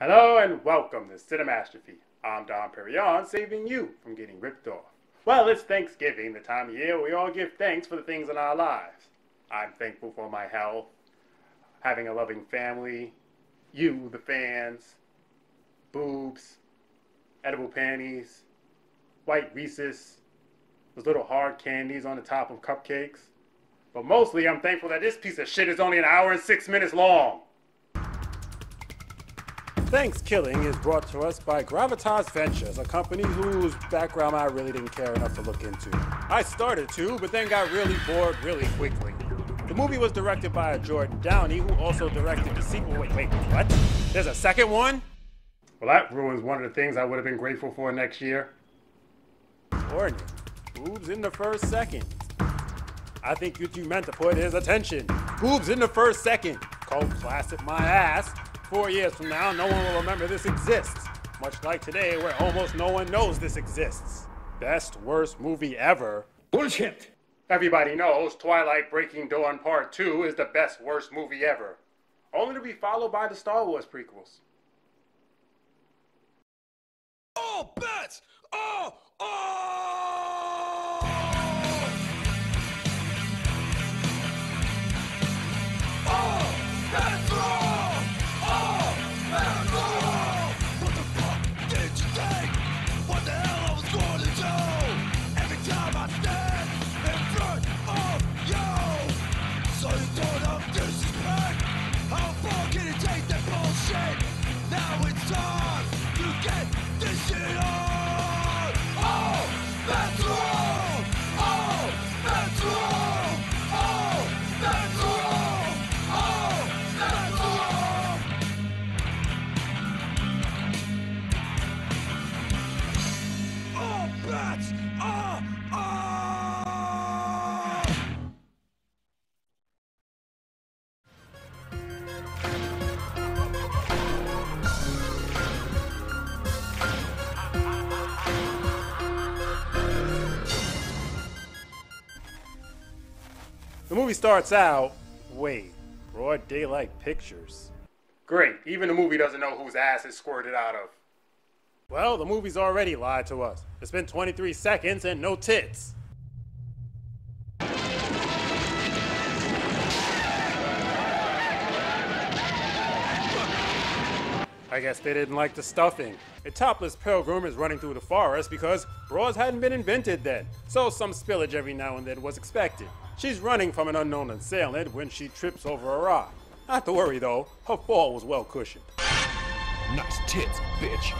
Hello and welcome to Cinemastrophe. I'm Dom Perignon, saving you from getting ripped off. Well, it's Thanksgiving, the time of year we all give thanks for the things in our lives. I'm thankful for my health, having a loving family, you, the fans, boobs, edible panties, white Reese's, those little hard candies on the top of cupcakes. But mostly, I'm thankful that this piece of shit is only an hour and six minutes long. ThanksKilling is brought to us by Gravitas Ventures, a company whose background I really didn't care enough to look into. I started to, but then got really bored really quickly. The movie was directed by Jordan Downey, who also directed the sequel. Wait, wait, what? There's a second one? Well, that ruins one of the things I would have been grateful for next year. Warning, boobs in the first second. I think you meant to put his attention. Boobs in the first second. Cult classic my ass. Four years from now, no one will remember this exists. Much like today, where almost no one knows this exists. Best worst movie ever. Bullshit! Everybody knows Twilight Breaking Dawn Part 2 is the best worst movie ever. Only to be followed by the Star Wars prequels. All bets off! All movie starts out. Wait, broad daylight pictures. Great, even the movie doesn't know whose ass is squirted out of. Well, the movie's already lied to us. It's been 23 seconds and no tits. I guess they didn't like the stuffing. A topless pilgrim is running through the forest because bras hadn't been invented then, so some spillage every now and then was expected. She's running from an unknown assailant when she trips over a rock. Not to worry though, her fall was well cushioned. Nice tits, bitch.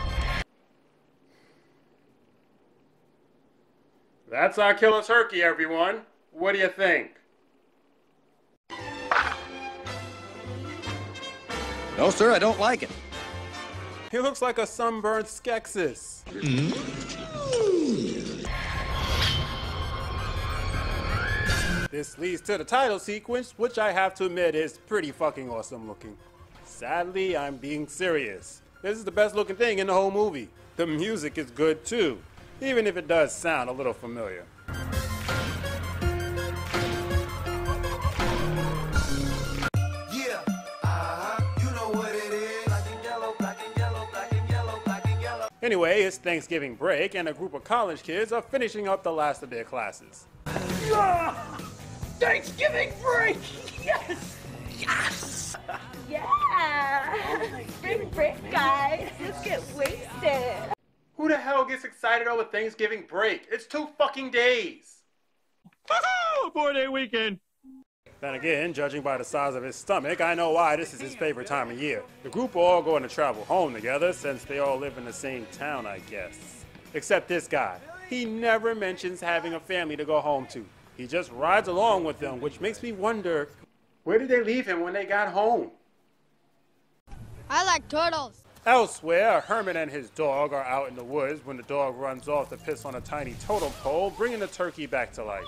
That's our killer turkey, everyone. What do you think? No, sir, I don't like it. He looks like a sunburned Skeksis. Hmm? This leads to the title sequence, which I have to admit is pretty fucking awesome looking. Sadly, I'm being serious. This is the best looking thing in the whole movie. The music is good too, even if it does sound a little familiar. Yeah. Uh-huh, you know what it is. Black and yellow, black and yellow, black and yellow, black and yellow. Anyway, it's Thanksgiving break, and a group of college kids are finishing up the last of their classes. Thanksgiving break! Yes! Yes! Yeah! Spring break, guys. Let's get wasted. Who the hell gets excited over Thanksgiving break? It's two fucking days! Four day weekend. Then again, judging by the size of his stomach, I know why this is his favorite time of year. The group are all going to travel home together since they all live in the same town, I guess. Except this guy. He never mentions having a family to go home to. He just rides along with them, which makes me wonder where did they leave him when they got home? I like turtles. Elsewhere, Herman and his dog are out in the woods when the dog runs off to piss on a tiny totem pole, bringing the turkey back to life.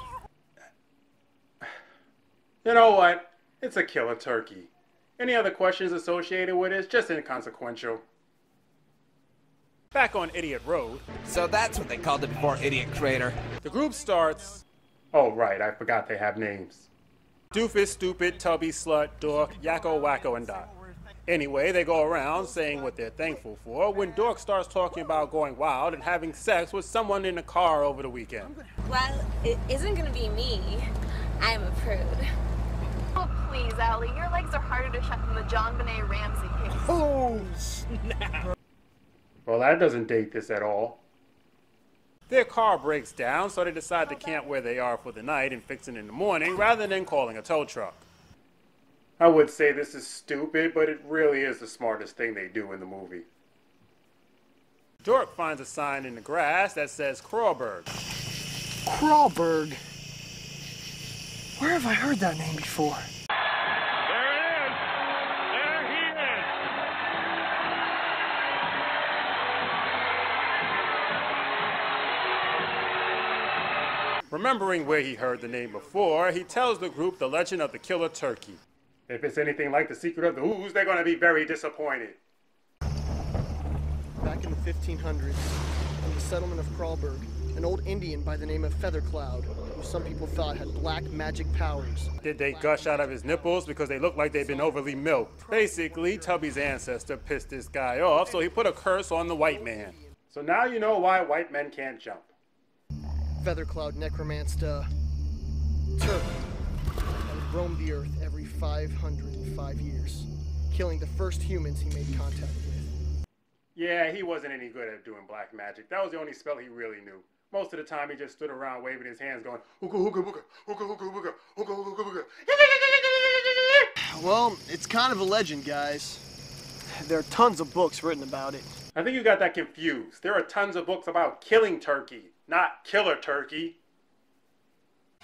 You know what? It's a killer turkey. Any other questions associated with it is just inconsequential. Back on Idiot Road, So that's what they called it before Idiot Crater. the group starts. Oh, right, I forgot they have names. Doofus, Stupid, Tubby, Slut, Dork, Yakko, Wakko, and Dot. Anyway, they go around saying what they're thankful for when Dork starts talking about going wild and having sex with someone in a car over the weekend. Well, it isn't gonna be me. I'm a prude. Oh, please, Allie. Your legs are harder to shut than the JonBenét Ramsey case. Oh, snap. Well, that doesn't date this at all. Their car breaks down, so they decide to camp where they are for the night and fix it in the morning rather than calling a tow truck. I would say this is stupid, but it really is the smartest thing they do in the movie. Dork finds a sign in the grass that says Crawberg. Crawberg. Where have I heard that name before? Remembering where he heard the name before, he tells the group the legend of the killer turkey. If it's anything like the secret of the ooze, they're gonna be very disappointed. Back in the 1500s, in the settlement of Kralberg, an old Indian by the name of Feathercloud, who some people thought had black magic powers. Did they gush out of his nipples because they looked like they'd been overly milked? Basically, Tubby's ancestor pissed this guy off, so he put a curse on the white man. So now you know why white men can't jump. Feathercloud necromanced a turtle that would roam the earth every 505 years, killing the first humans he made contact with. Yeah, he wasn't any good at doing black magic. That was the only spell he really knew. Most of the time, he just stood around waving his hands, going hookah hookah hookah hookah hookah hookah hookah hookah hookah. Well, it's kind of a legend, guys. There are tons of books written about it. I think you got that confused. There are tons of books about killing turkey, not killer turkey.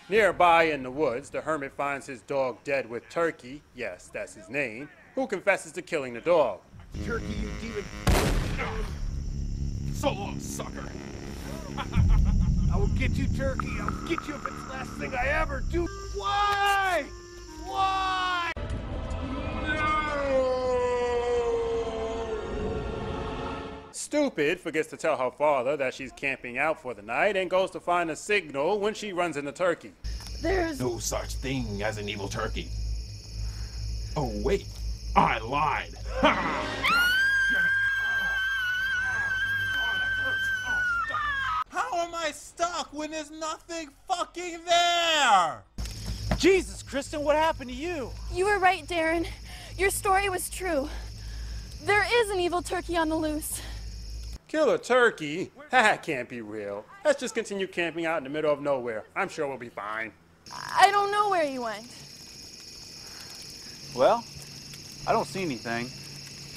Nearby in the woods, the hermit finds his dog dead with Turkey, yes, that's his name, who confesses to killing the dog. Turkey, you demon. So long, sucker. I will get you, Turkey. I'll get you if it's the last thing I ever do. Why? Why? Stupid forgets to tell her father that she's camping out for the night and goes to find a signal when she runs into Turkey. There's No such thing as an evil turkey. Oh, wait. I lied. How am I stuck when there's nothing fucking there? Jesus, Kristen, what happened to you? You were right, Darren. Your story was true. There is an evil turkey on the loose. Killer turkey? That can't be real. Let's just continue camping out in the middle of nowhere. I'm sure we'll be fine. I don't know where you went. Well, I don't see anything.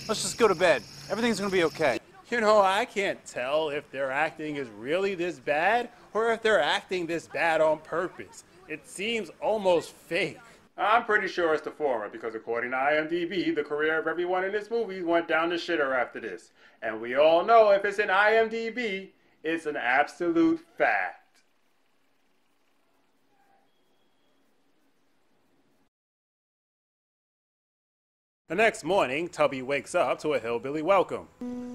Let's just go to bed. Everything's gonna be okay. You know, I can't tell if their acting is really this bad or if they're acting this bad on purpose. It seems almost fake. I'm pretty sure it's the former because according to IMDb, the career of everyone in this movie went down the shitter after this. And we all know if it's in IMDb, it's an absolute fact. The next morning, Tubby wakes up to a hillbilly welcome.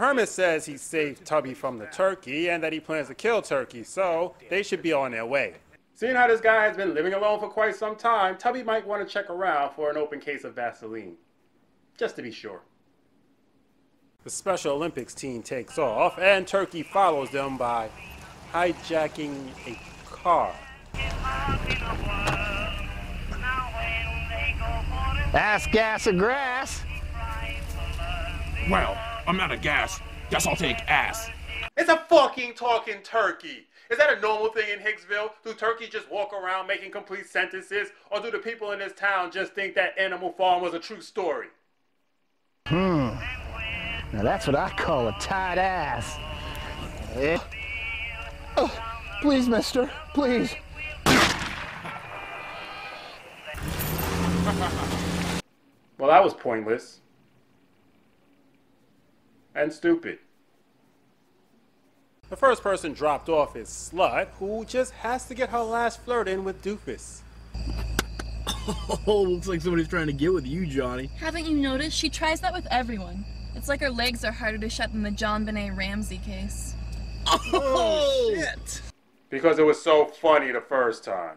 The hermit says he saved Tubby from the turkey and that he plans to kill Turkey, so they should be on their way. Seeing how this guy has been living alone for quite some time, Tubby might want to check around for an open case of Vaseline. Just to be sure. The Special Olympics team takes off, and Turkey follows them by hijacking a car. Ass, gas, or grass. Well, I'm out of gas. Guess I'll take ass. It's a fucking talking turkey. Is that a normal thing in Hicksville? Do turkeys just walk around making complete sentences? Or do the people in this town just think that Animal Farm was a true story? Hmm. Now that's what I call a tight ass. Eh? Oh, please, mister. Please. Well, that was pointless. And stupid. The first person dropped off is Slut, who just has to get her last flirt in with Doofus. Oh, looks like somebody's trying to get with you, Johnny. Haven't you noticed? She tries that with everyone. It's like her legs are harder to shut than the JonBenét Ramsey case. Oh, oh, shit! Because it was so funny the first time.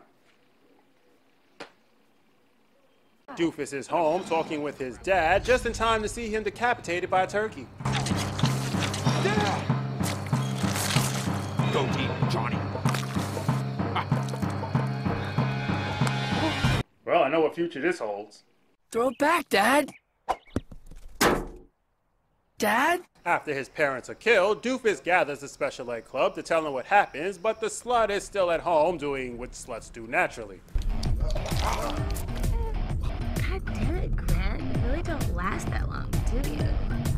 Doofus is home talking with his dad just in time to see him decapitated by a turkey. Go team, Johnny. Well, I know what future this holds. Throw it back, Dad. Dad? After his parents are killed, Doofus gathers the Special Ed Club to tell them what happens, but the slut is still at home doing what sluts do naturally. God damn it, Grant. You really don't last that long, do you?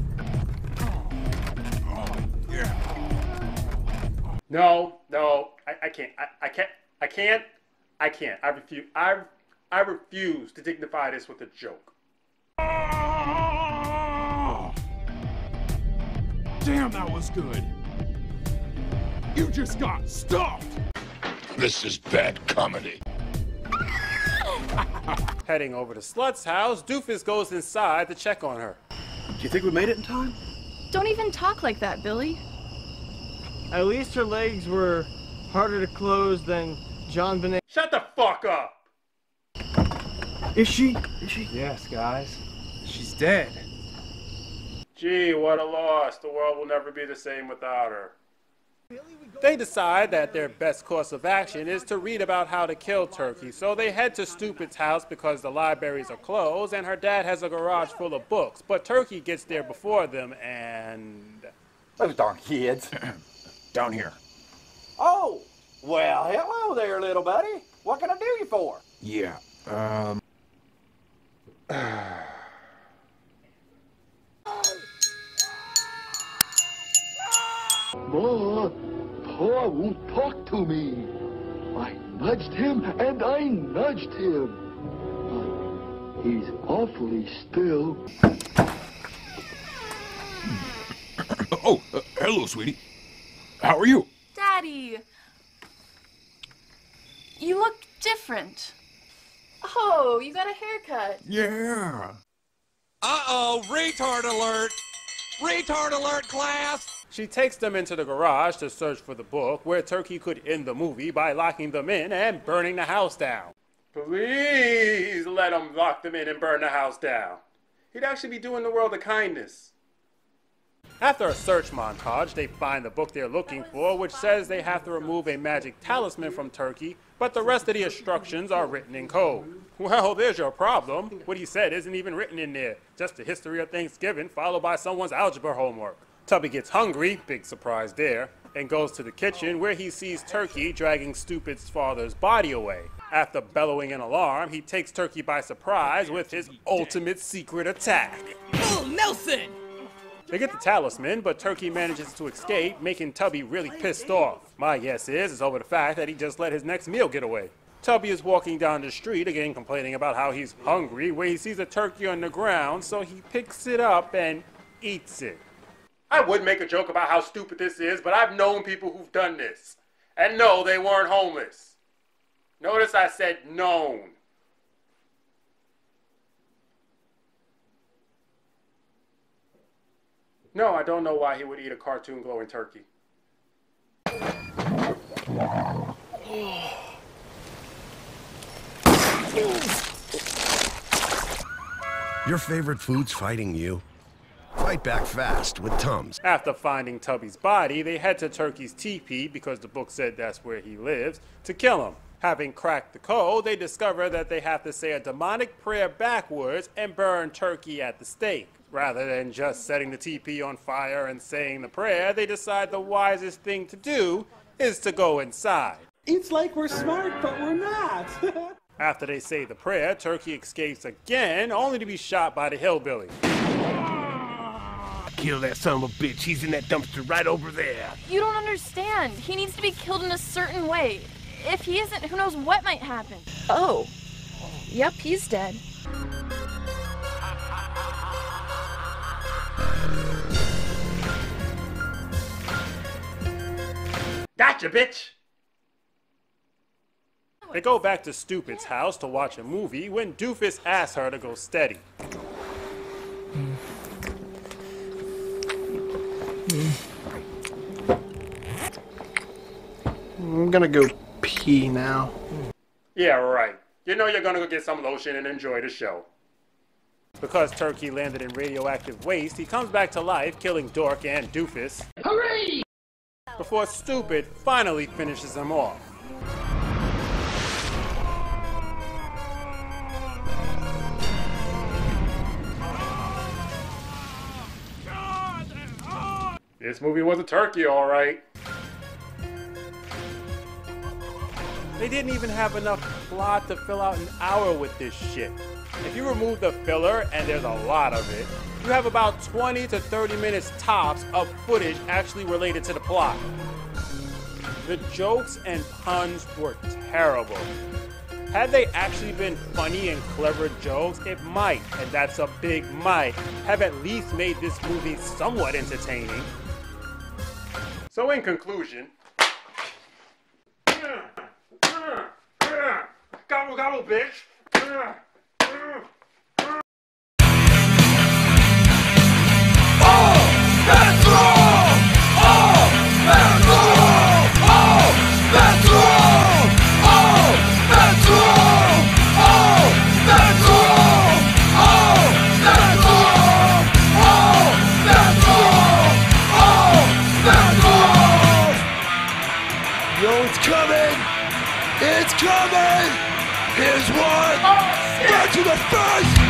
No, no, I, I can't. I, I can't. I can't. I can't. I refuse. I, I refuse to dignify this with a joke. Damn, that was good. You just got stuffed. This is bad comedy. Heading over to Slut's house, Doofus goes inside to check on her. Do you think we made it in time? Don't even talk like that, Billy. At least her legs were harder to close than JonBenét. Shut the fuck up! Is she? Is she? Yes, guys. She's dead. Gee, what a loss. The world will never be the same without her. They decide that their best course of action is to read about how to kill Turkey, so they head to Stupid's house because the libraries are closed and her dad has a garage full of books. But Turkey gets there before them and. Those darn kids. Down here. Oh, well, hello there, little buddy. What can I do you for? Yeah. Um. Ma, Pa won't talk to me. I nudged him and I nudged him. But he's awfully still. Oh, uh, hello, sweetie. How are you? Daddy! You look different. Oh, you got a haircut. Yeah. Uh-oh, retard alert! Retard alert, class! She takes them into the garage to search for the book where Turkey could end the movie by locking them in and burning the house down. Please let him lock them in and burn the house down. He'd actually be doing the world a kindness. After a search montage, they find the book they're looking for, which says they have to remove a magic talisman from Turkey, but the rest of the instructions are written in code. Well, there's your problem. What he said isn't even written in there, just the history of Thanksgiving followed by someone's algebra homework. Tubby gets hungry, big surprise there, and goes to the kitchen where he sees Turkey dragging Stupid's father's body away. After bellowing an alarm, he takes Turkey by surprise with his ultimate secret attack. Oh, Nelson! They get the talisman, but Turkey manages to escape, making Tubby really pissed off. My guess is it's over the fact that he just let his next meal get away. Tubby is walking down the street, again complaining about how he's hungry, where he sees a turkey on the ground, so he picks it up and eats it. I would make a joke about how stupid this is, but I've known people who've done this. And no, they weren't homeless. Notice I said known. No, I don't know why he would eat a cartoon glowing turkey. Your favorite food's fighting you? Fight back fast with Tums. After finding Tubby's body, they head to Turkey's teepee because the book said that's where he lives to kill him. Having cracked the code, they discover that they have to say a demonic prayer backwards and burn Turkey at the stake. Rather than just setting the teepee on fire and saying the prayer, they decide the wisest thing to do is to go inside. It's like we're smart, but we're not. After they say the prayer, Turkey escapes again, only to be shot by the hillbilly. Kill that son of a bitch. He's in that dumpster right over there. You don't understand. He needs to be killed in a certain way. If he isn't, who knows what might happen. Oh. Yep, he's dead. Gotcha, bitch! They go back to Stupid's house to watch a movie when Doofus asks her to go steady. I'm gonna go pee now. Yeah, right. you know you're gonna go get some lotion and enjoy the show. Because Turkey landed in radioactive waste, he comes back to life, killing Dork and Doofus. Hooray! Before Stupid finally finishes him off. This movie was a turkey, alright. They didn't even have enough plot to fill out an hour with this shit. If you remove the filler, and there's a lot of it, you have about 20 to 30 minutes tops of footage actually related to the plot. The jokes and puns were terrible. Had they actually been funny and clever jokes, it might, and that's a big might, have at least made this movie somewhat entertaining. So, in conclusion, gobble gobble, bitch. Coming! Here's one! Oh, Back to the face!